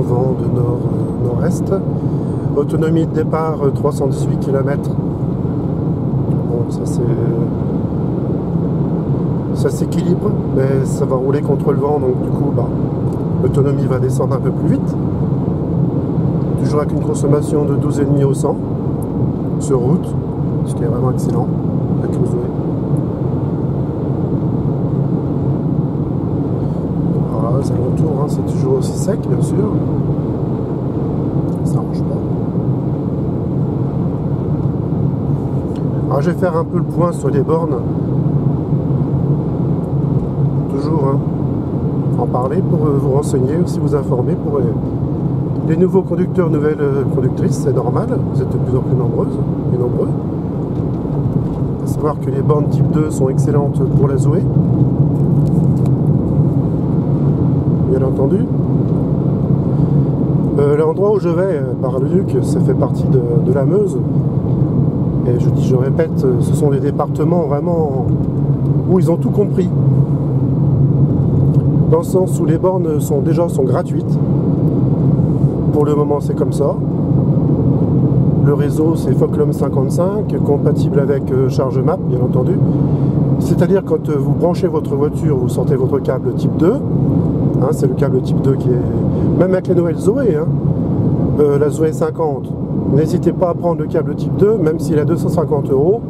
vent, de nord-nord-est. Autonomie de départ 318 km. Bon, ça c'est. Ça s'équilibre, mais ça va rouler contre le vent, donc du coup, bah, l'autonomie va descendre un peu plus vite. Toujours avec une consommation de 12,5 au 100 sur route, ce qui est vraiment excellent Zoé. Voilà, les alentours, hein, c'est toujours aussi sec, bien sûr. Ça marche pas. Alors, je vais faire un peu le point sur les bornes. Toujours, hein, en parler pour euh, vous renseigner, aussi vous informer pour les nouveaux conducteurs, nouvelles euh, conductrices, c'est normal, vous êtes de plus en plus nombreuses et nombreux. À savoir que les bornes type 2 sont excellentes pour la Zoé. Bien entendu. Euh, l'endroit où je vais, euh, par le Duc, ça fait partie de, la Meuse. Et je dis, je répète, ce sont des départements vraiment où ils ont tout compris. Dans le sens où les bornes sont déjà sont gratuites. Pour le moment, c'est comme ça. Le réseau, c'est Foclum 55, compatible avec euh, ChargeMap, bien entendu. C'est-à-dire, quand euh, vous branchez votre voiture, vous sortez votre câble type 2. Hein, c'est le câble type 2 qui est. Même avec les nouvelles Zoé, hein, euh, la Zoé 50, n'hésitez pas à prendre le câble type 2, même s'il a 250 euros.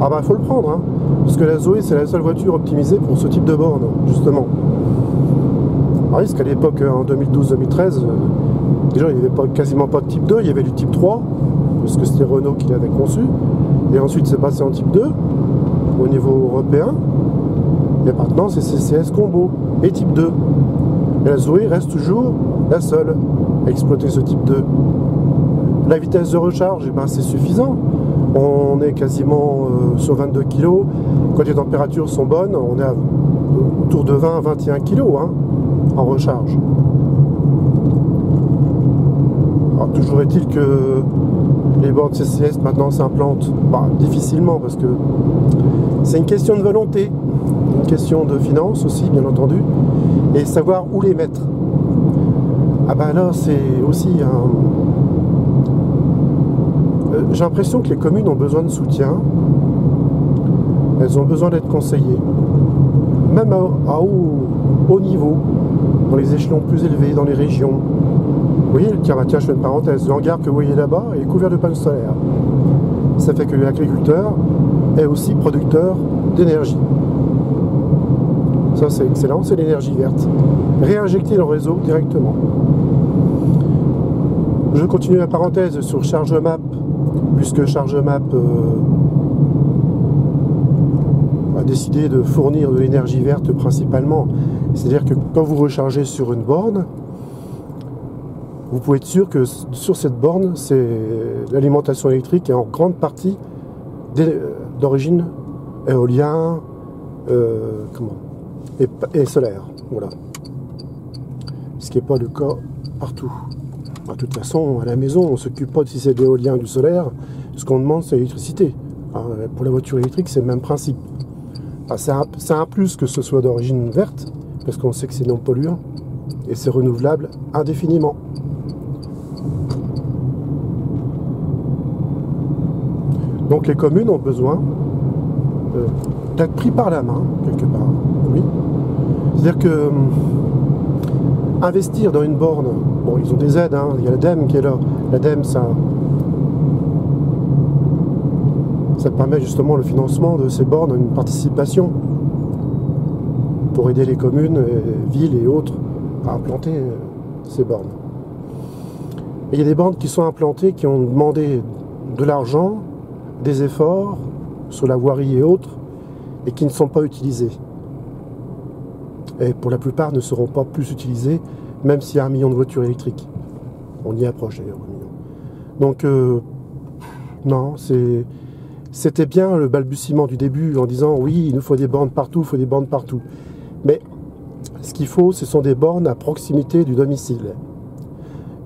Ah bah, il faut le prendre, hein, parce que la Zoé, c'est la seule voiture optimisée pour ce type de borne, justement. Alors, risque qu'à l'époque, en 2012-2013, Déjà, il n'y avait pas, quasiment pas de type 2, il y avait du type 3, parce que c'était Renault qui l'avait conçu. Et ensuite, c'est passé en type 2 au niveau européen. Et maintenant, c'est CCS Combo et type 2. Et la Zoé reste toujours la seule à exploiter ce type 2. La vitesse de recharge, eh ben, c'est suffisant. On est quasiment euh, sur 22 kg. Quand les températures sont bonnes, on est à, autour de 20 à 21 kg en recharge. Toujours est-il que les bornes CCS maintenant s'implantent bah, difficilement parce que c'est une question de volonté, une question de finance aussi, bien entendu, et savoir où les mettre. Ah ben là, c'est aussi un. Euh, j'ai l'impression que les communes ont besoin de soutien. Elles ont besoin d'être conseillées. Même à, haut, niveau, dans les échelons plus élevés, dans les régions. Vous voyez, tiens, tiens, je fais une parenthèse. Le hangar que vous voyez là-bas est couvert de panneaux solaires. Ça fait que l'agriculteur est aussi producteur d'énergie. Ça, c'est excellent, c'est l'énergie verte. Réinjecter le réseau directement. Je continue la parenthèse sur ChargeMap, puisque ChargeMap euh, a décidé de fournir de l'énergie verte principalement. C'est-à-dire que quand vous rechargez sur une borne, vous pouvez être sûr que sur cette borne, c'est l'alimentation électrique est en grande partie d'origine éolien euh, et, solaire. Voilà. Ce qui n'est pas le cas partout. De toute façon, à la maison, on ne s'occupe pas de si c'est de l'éolien ou du solaire. Ce qu'on demande, c'est l'électricité. Pour la voiture électrique, c'est le même principe. c'est un, un, plus que ce soit d'origine verte, parce qu'on sait que c'est non polluant et c'est renouvelable indéfiniment. Donc les communes ont besoin d'être pris par la main, quelque part. Oui. C'est-à-dire que hum, investir dans une borne, bon, ils ont des aides, hein. il y a l'ADEME qui est là. L'ADEME, ça, ça permet justement le financement de ces bornes, une participation pour aider les communes, villes et autres à implanter euh, ces bornes. Il y a des bornes qui sont implantées, qui ont demandé de l'argent, des efforts sur la voirie et autres, et qui ne sont pas utilisés. Et pour la plupart ne seront pas plus utilisés, même s'il y a un million de voitures électriques. On y approche d'ailleurs, un million. Donc, euh, non, c'était bien le balbutiement du début en disant oui, il nous faut des bornes partout, il faut des bornes partout. Mais ce qu'il faut, ce sont des bornes à proximité du domicile.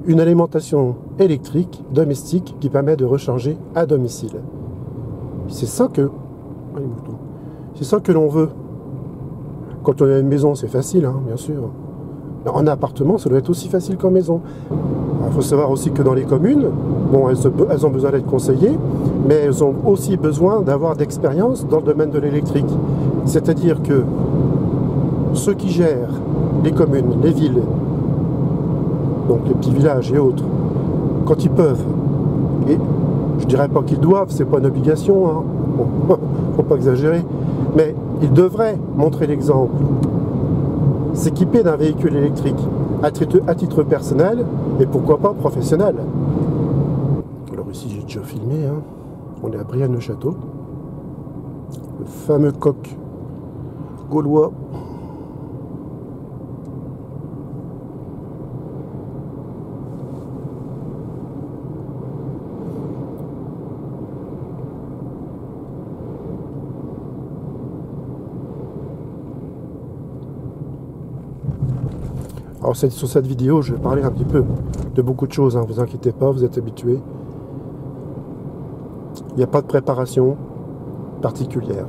Une alimentation électrique domestique qui permet de recharger à domicile. C'est ça que. C'est ça que l'on veut. Quand on a une maison, c'est facile, hein, bien sûr. En appartement, ça doit être aussi facile qu'en maison. Il faut savoir aussi que dans les communes, bon, elles, ont besoin d'être conseillées, mais elles ont aussi besoin d'avoir d'expérience dans le domaine de l'électrique. C'est-à-dire que ceux qui gèrent les communes, les villes, donc les petits villages et autres, quand ils peuvent, et je dirais pas qu'ils doivent, c'est pas une obligation, hein, bon, faut pas exagérer, mais ils devraient montrer l'exemple, s'équiper d'un véhicule électrique à titre, personnel et pourquoi pas professionnel. Alors ici j'ai déjà filmé, hein. on est à Brienne-le-Château, le fameux coq gaulois Alors sur cette vidéo, je vais parler un petit peu de beaucoup de choses, ne hein. vous inquiétez pas, vous êtes habitués. Il n'y a pas de préparation particulière.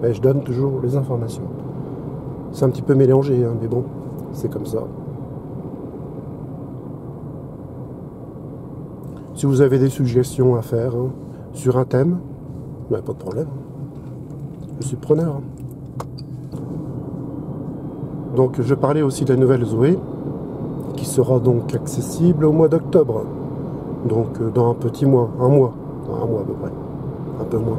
Mais je donne toujours les informations. C'est un petit peu mélangé, hein, mais bon, c'est comme ça. Si vous avez des suggestions à faire hein, sur un thème, ben, pas de problème. Je suis preneur. Donc je parlais aussi de la nouvelle Zoé, qui sera donc accessible au mois d'octobre. Donc euh, dans un petit mois, un mois, un mois à peu près, un peu moins.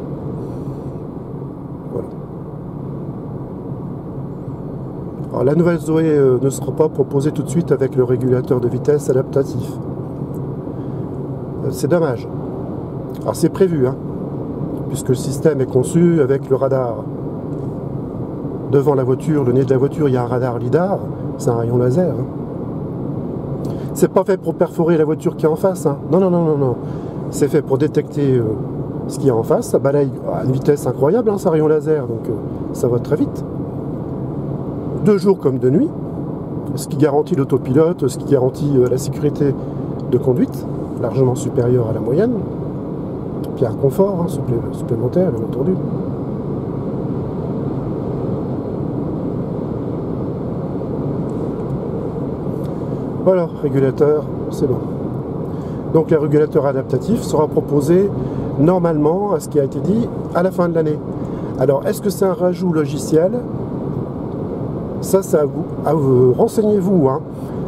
Voilà. La nouvelle Zoé euh, ne sera pas proposée tout de suite avec le régulateur de vitesse adaptatif. Euh, c'est dommage. Alors c'est prévu, hein, puisque le système est conçu avec le radar devant la voiture, le nez de la voiture, il y a un radar LIDAR, c'est un rayon laser. Hein. C'est pas fait pour perforer la voiture qui est en face. Hein. Non, non, non, non, non. C'est fait pour détecter euh, ce qu'il y a en face. Ça balaye à une vitesse incroyable, hein, c'est rayon laser, donc euh, ça va très vite. De jour comme de nuit. Ce qui garantit l'autopilote, ce qui garantit euh, la sécurité de conduite, largement supérieure à la moyenne. Puis un confort supplémentaire, bien entendu. Voilà, régulateur, c'est bon. Donc le régulateur adaptatif sera proposé normalement, à ce qui a été dit, à la fin de l'année. Alors, est-ce que c'est un rajout logiciel? Ça, c'est à vous. Vous. Renseignez-vous. Hein.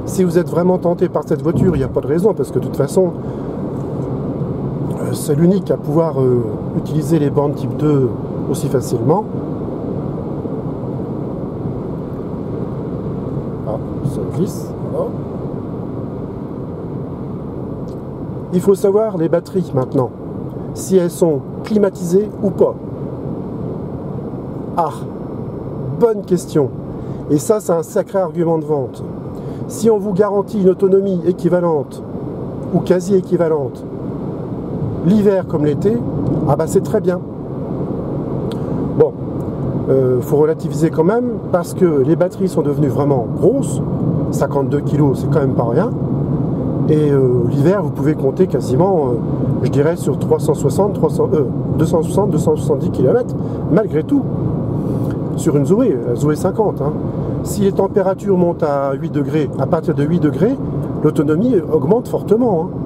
Si vous êtes vraiment tenté par cette voiture, il n'y a pas de raison, parce que de toute façon, euh, c'est l'unique à pouvoir euh, utiliser les bandes type 2 aussi facilement. Ah, ça glisse. Il faut savoir les batteries maintenant, si elles sont climatisées ou pas. Ah, bonne question. Et ça, c'est un sacré argument de vente. Si on vous garantit une autonomie équivalente ou quasi équivalente, l'hiver comme l'été, ah bah c'est très bien. Bon, il euh, faut relativiser quand même parce que les batteries sont devenues vraiment grosses. 52 kg, c'est quand même pas rien. Et euh, l'hiver, vous pouvez compter quasiment, euh, je dirais, sur 360, 300, 260, 270 km, malgré tout, sur une Zoé, Zoé 50. Hein. Si les températures montent à 8 degrés, à partir de 8 degrés, l'autonomie augmente fortement. Hein.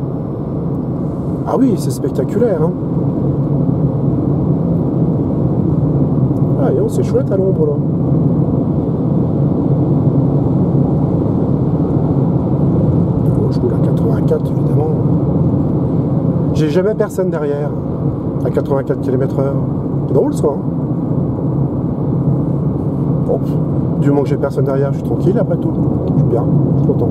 Ah oui, c'est spectaculaire. Hein. Ah, c'est chouette à l'ombre là. Évidemment. J'ai jamais personne derrière à 84 km/h. C'est drôle ça. Hein. du moment que j'ai personne derrière, je suis tranquille après tout. Je suis bien, je suis content.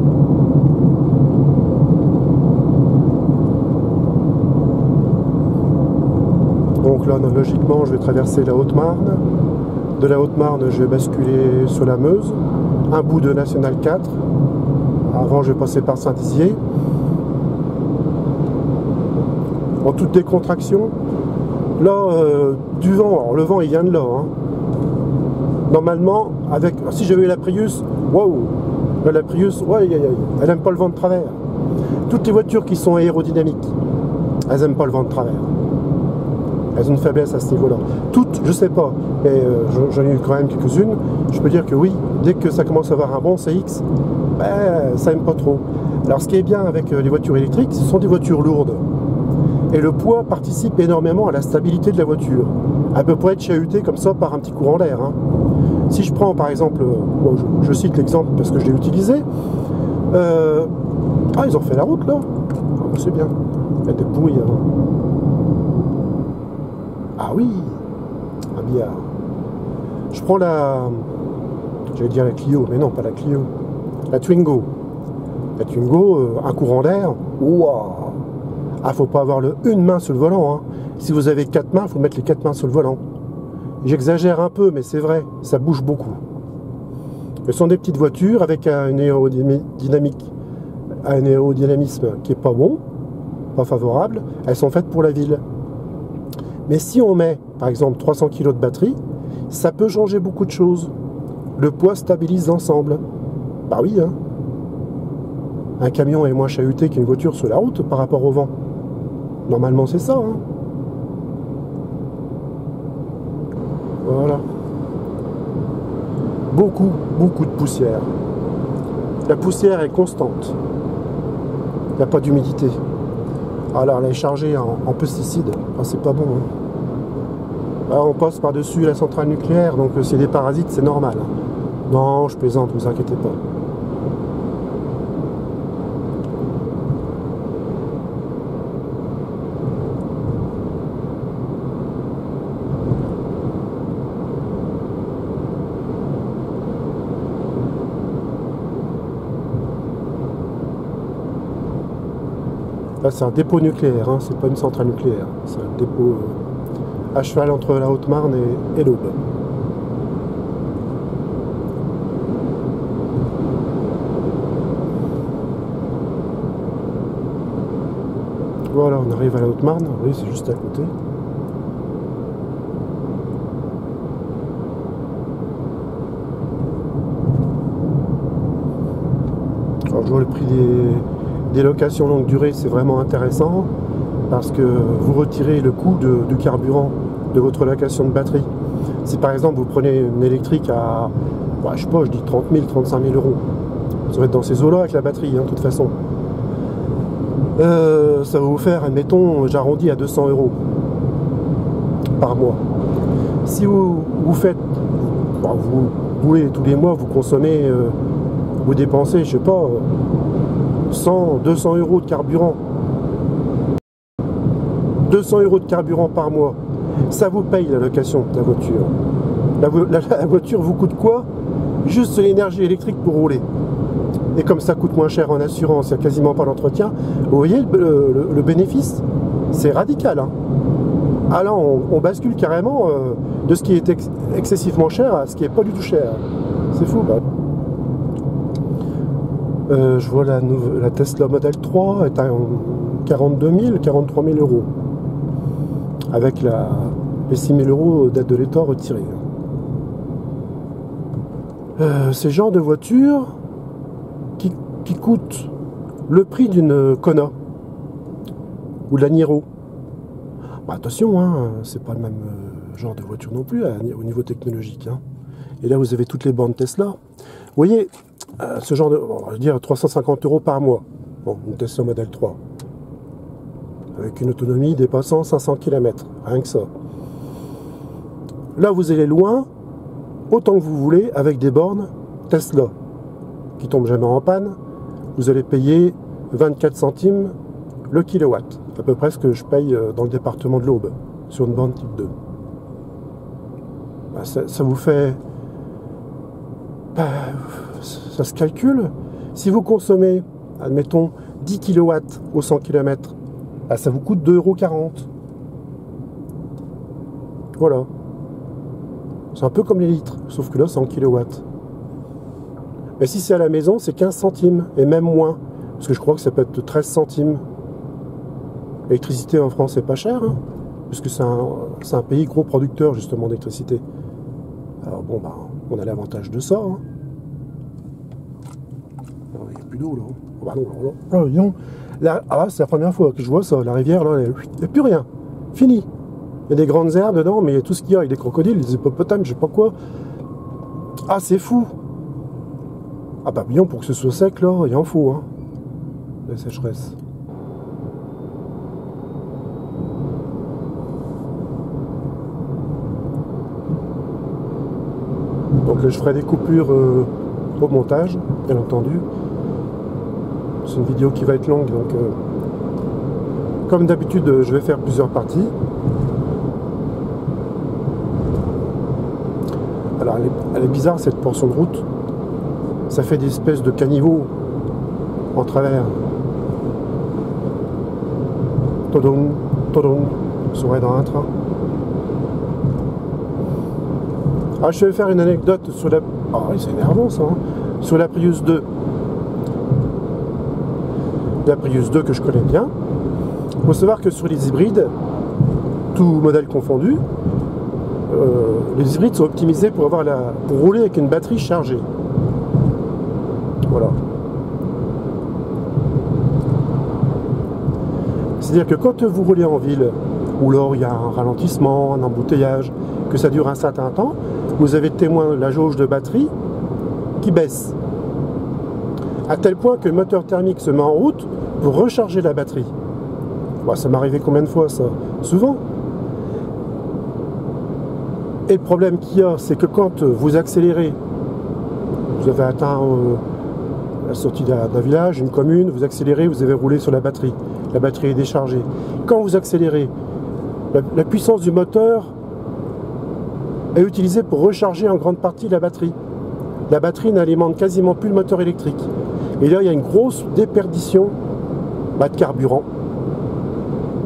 Donc là, logiquement, je vais traverser la Haute-Marne. De la Haute-Marne, je vais basculer sur la Meuse, un bout de National 4. Avant, je vais passer par Saint-Dizier en toute décontraction. Là, euh, du vent, alors le vent il vient de là. Hein. Normalement, avec, si j'avais la Prius, waouh, la Prius, ouais, elle n'aime pas le vent de travers. Toutes les voitures qui sont aérodynamiques, elles n'aiment pas le vent de travers. elles ont une faiblesse à ce niveau-là. Toutes, je sais pas, mais euh, j'en ai eu quand même quelques-unes. Je peux dire que oui, dès que ça commence à avoir un bon CX, ben, ça aime pas trop. Alors ce qui est bien avec euh, les voitures électriques, ce sont des voitures lourdes. Et le poids participe énormément à la stabilité de la voiture. Elle peut pas être chahutée comme ça par un petit courant d'air. Hein. Si je prends par exemple, euh, je, cite l'exemple parce que je l'ai utilisé, ah ils ont fait la route là, ah, c'est bien, il y a des bouilles. Hein. Ah oui, un billard. Je prends la. J'allais dire la Clio, mais non, pas la Clio. La Twingo. La Twingo, euh, un courant d'air. Waouh Ah, faut pas avoir une main sur le volant. Hein. Si vous avez quatre mains, faut mettre les quatre mains sur le volant. J'exagère un peu, mais c'est vrai, ça bouge beaucoup. Ce sont des petites voitures avec un aérodynamique, un aérodynamisme qui est pas bon, pas favorable. Elles sont faites pour la ville. Mais si on met, par exemple, 300 kg de batterie, ça peut changer beaucoup de choses. Le poids stabilise l'ensemble. Bah oui, hein. Un camion est moins chahuté qu'une voiture sur la route par rapport au vent. Normalement, c'est ça. Hein. Voilà. Beaucoup, beaucoup de poussière. La poussière est constante. Il n'y a pas d'humidité. Alors, elle est chargée en, pesticides. Ah, c'est pas bon. Hein. On passe par-dessus la centrale nucléaire, donc euh, a des parasites, c'est normal. Non, je plaisante, vous inquiétez pas. C'est un dépôt nucléaire, hein, c'est pas une centrale nucléaire, c'est un dépôt. Euh, à cheval entre la Haute-Marne et, l'Aube. Voilà, on arrive à la Haute-Marne, oui, c'est juste à côté. Alors, je vois le prix des locations longue durée, c'est vraiment intéressant parce que vous retirez le coût de, carburant de votre location de batterie. Si par exemple vous prenez une électrique à, bah, je sais pas, je dis 30 000, 35 000 euros, vous être dans ces eaux-là avec la batterie, hein, de toute façon. Euh, ça va vous faire, admettons, j'arrondis à 200 euros par mois. Si vous, faites, bah, vous voulez tous les mois, vous consommez, euh, vous dépensez, je sais pas, 100, 200 euros de carburant 200 euros de carburant par mois, ça vous paye la location de la voiture. La, voiture vous coûte quoi? Juste l'énergie électrique pour rouler. Et comme ça coûte moins cher en assurance, il n'y a quasiment pas d'entretien, vous voyez le, bénéfice? C'est radical. Hein. ah là, on, bascule carrément euh, de ce qui est excessivement cher à ce qui n'est pas du tout cher. C'est fou. Bah. Euh, je vois la, la Tesla Model 3 est à 42 000, 43 000 euros avec les 6 000 euros d'aide de l'État retirés. Euh, ces genres de voitures qui, coûtent le prix d'une Kona ou de la Niro. Bah, attention, hein, c'est pas le même euh, genre de voiture non plus au niveau technologique. Hein. Et là, vous avez toutes les bandes Tesla. Vous voyez, ce genre de, on va dire 350 euros par mois. Bon, une Tesla Model 3 avec une autonomie dépassant 500 km, rien que ça. Là, vous allez loin, autant que vous voulez, avec des bornes Tesla, qui tombent jamais en panne. Vous allez payer 24 centimes le kilowatt, à peu près ce que je paye euh, dans le département de l'Aube, sur une borne type 2. Bah, ça, vous fait... Bah, ça se calcule. Si vous consommez, admettons, 10 kW au 100 km ah, ça vous coûte 2,40€. Voilà. C'est un peu comme les litres, sauf que là, c'est en kilowatts. Mais si c'est à la maison, c'est 15 centimes, et même moins. Parce que je crois que ça peut être 13 centimes. L'électricité en France, c'est pas cher, hein, puisque c'est un, pays gros producteur, justement, d'électricité. Alors bon, bah, on a l'avantage de ça. Hein. Là. Bah non, ah, c'est la première fois que je vois ça. La rivière, là, il n'y a plus rien. Fini. Il y a des grandes herbes dedans, mais tout ce qu'il y a. Il y a des crocodiles, des hippopotames, je sais pas quoi. Ah, c'est fou Ah, papillon, pour que ce soit sec, là, il en faut, hein. La sécheresse. Donc je ferai des coupures euh, au montage, bien entendu. C'est une vidéo qui va être longue, donc euh, comme d'habitude, je vais faire plusieurs parties. Alors, elle est, bizarre cette portion de route. Ça fait des espèces de caniveaux en travers. Todong, todong, serait dans un train. Ah, je vais faire une anecdote sur la. Ah c'est énervant ça. Hein. Sur la Prius 2. La Prius 2 que je connais bien. Il faut savoir que sur les hybrides, tout modèle confondu, euh, les hybrides sont optimisés pour, avoir la, pour rouler avec une batterie chargée. Voilà. C'est-à-dire que quand vous roulez en ville, où là il y a un ralentissement, un embouteillage, que ça dure un certain temps, vous avez témoin la jauge de batterie qui baisse. À tel point que le moteur thermique se met en route pour recharger la batterie. ça m'est arrivé combien de fois ça? Souvent. Et le problème qu'il y a, c'est que quand vous accélérez, vous avez atteint euh, la sortie d'un village, une commune, vous accélérez, vous avez roulé sur la batterie. La batterie est déchargée. Quand vous accélérez, la puissance du moteur est utilisée pour recharger en grande partie la batterie. La batterie n'alimente quasiment plus le moteur électrique. Et là, il y a une grosse déperdition de carburant.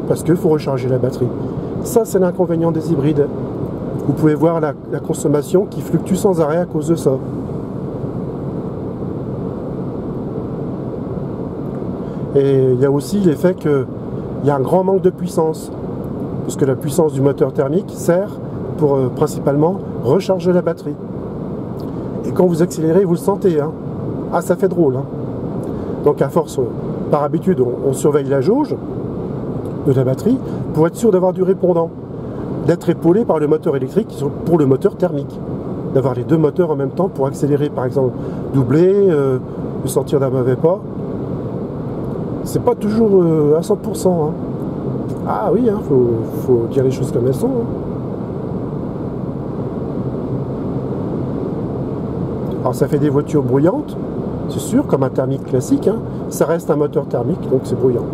Parce qu'il faut recharger la batterie. Ça, c'est l'inconvénient des hybrides. Vous pouvez voir la, consommation qui fluctue sans arrêt à cause de ça. Et il y a aussi l'effet qu'il y a un grand manque de puissance. Parce que la puissance du moteur thermique sert pour euh, principalement recharger la batterie. Et quand vous accélérez, vous le sentez. Hein. Ah, ça fait drôle. Hein. Donc à force, par habitude, on, surveille la jauge de la batterie pour être sûr d'avoir du répondant, d'être épaulé par le moteur électrique pour le moteur thermique, d'avoir les deux moteurs en même temps pour accélérer, par exemple, doubler, euh, sortir d'un mauvais pas. C'est pas toujours euh, à 100%. Hein. Ah oui, il faut, faut, dire les choses comme elles sont. Alors ça fait des voitures bruyantes, sûr, comme un thermique classique. Hein. Ça reste un moteur thermique, donc c'est bruyant.